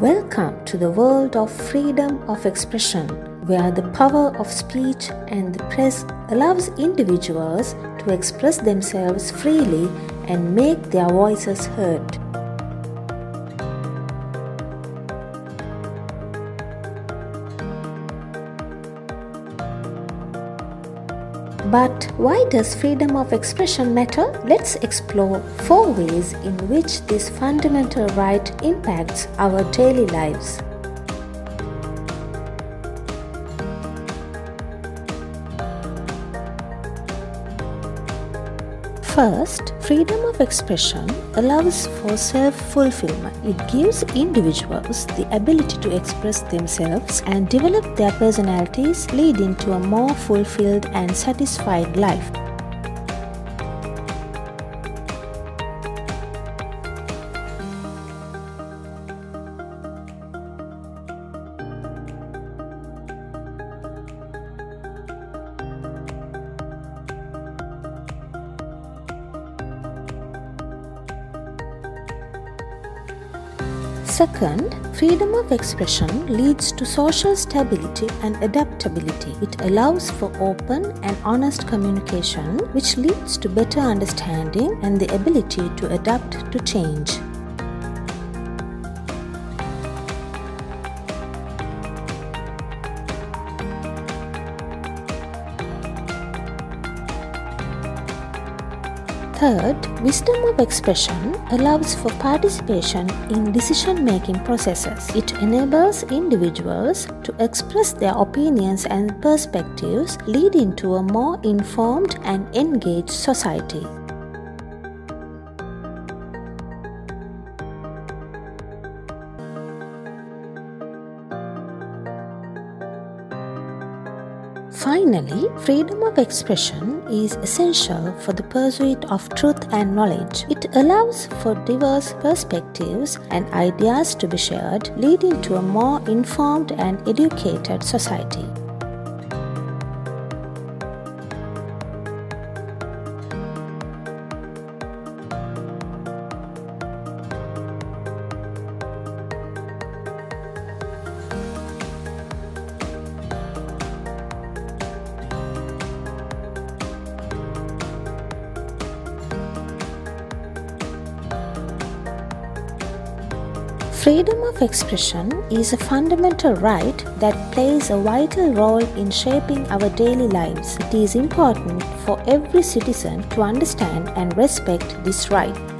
Welcome to the world of freedom of expression, where the power of speech and the press allows individuals to express themselves freely and make their voices heard. But why does freedom of expression matter? Let's explore four ways in which this fundamental right impacts our daily lives. First, freedom of expression allows for self fulfillment. It gives individuals the ability to express themselves and develop their personalities, leading to a more fulfilled and satisfied life. Second, freedom of expression leads to social stability and adaptability. It allows for open and honest communication, which leads to better understanding and the ability to adapt to change. Third, wisdom of expression allows for participation in decision making processes. It enables individuals to express their opinions and perspectives, leading to a more informed and engaged society. Finally, freedom of expression is essential for the pursuit of truth and knowledge. It allows for diverse perspectives and ideas to be shared, leading to a more informed and educated society. Freedom of expression is a fundamental right that plays a vital role in shaping our daily lives. It is important for every citizen to understand and respect this right.